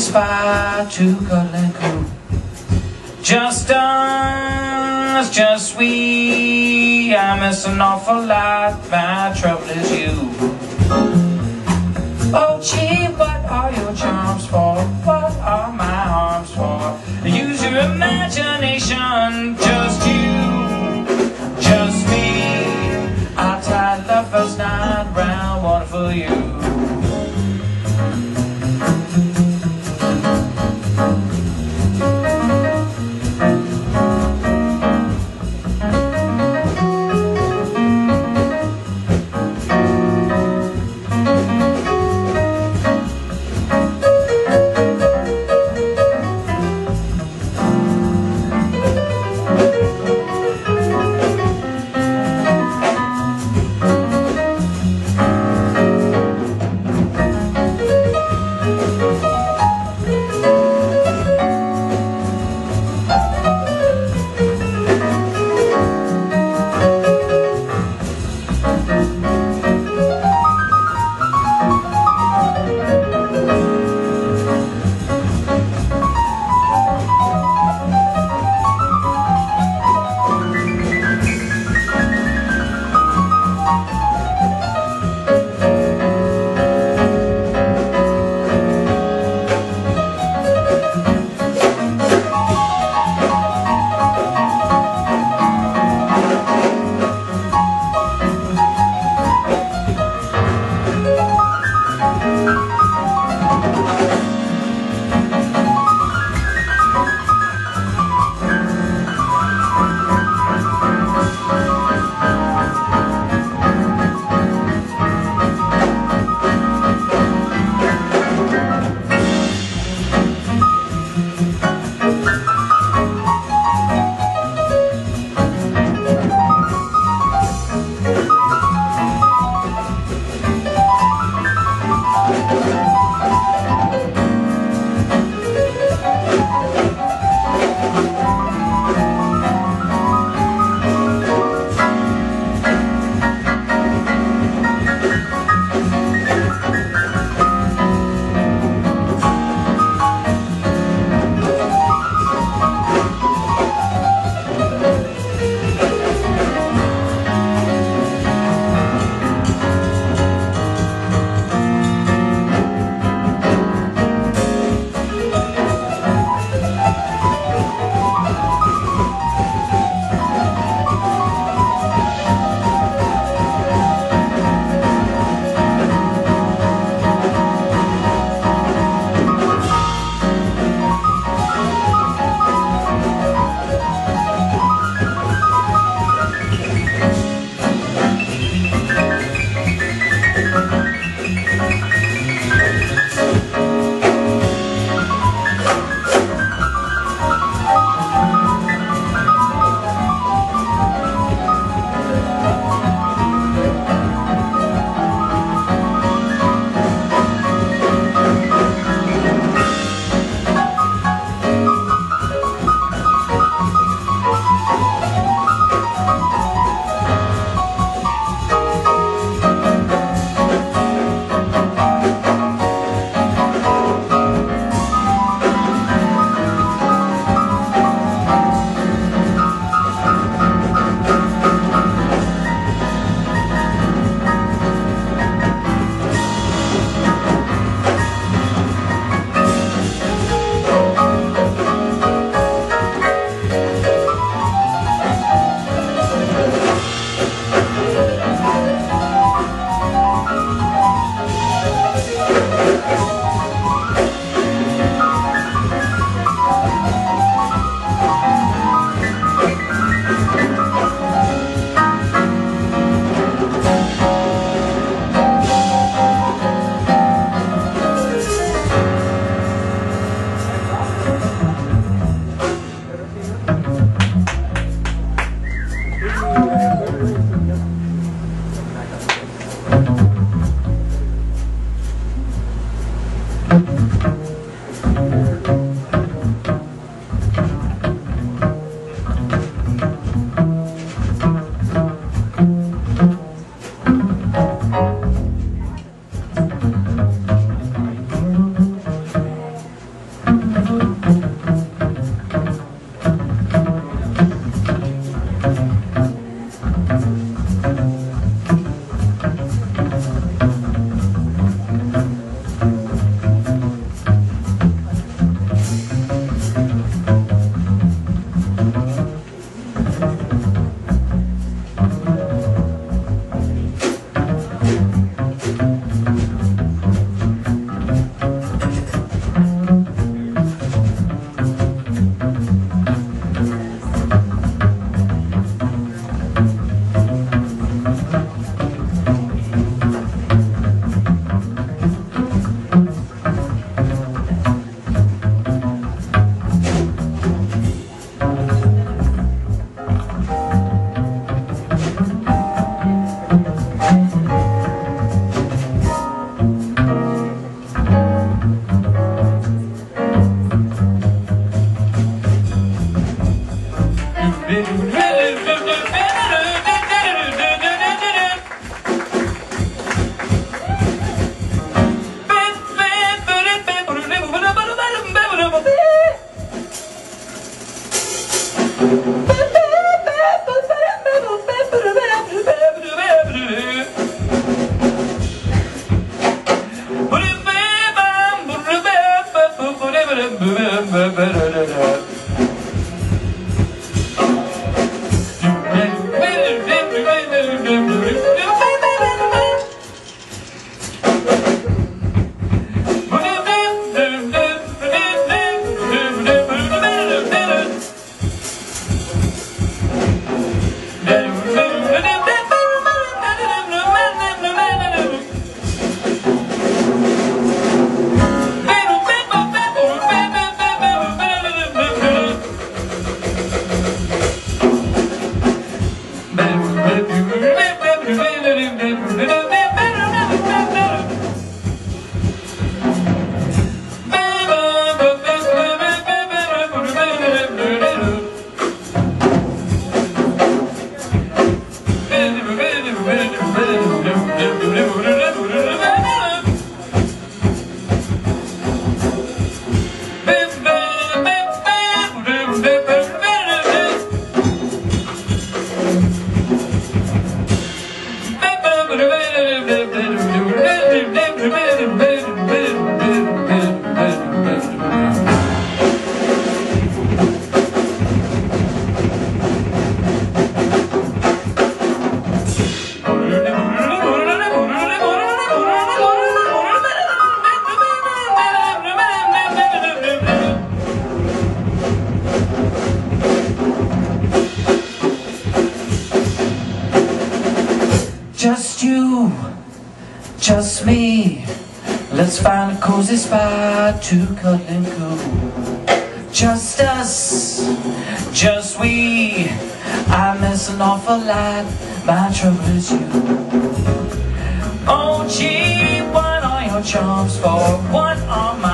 aspire to cuddle and coo. Just us, just we. I miss an awful lot. My trouble is you. Oh, gee, what are your charms for? What are my arms for? Use your imagination. Just you, just me. I tied lover's night round one for you. フフフフ。You've been really, really, really Just you, just me. Let's find a cozy spot to cuddle and cool. Just us, just we. I miss an awful lot. My trouble is you. Oh gee, what are your charms for? What are my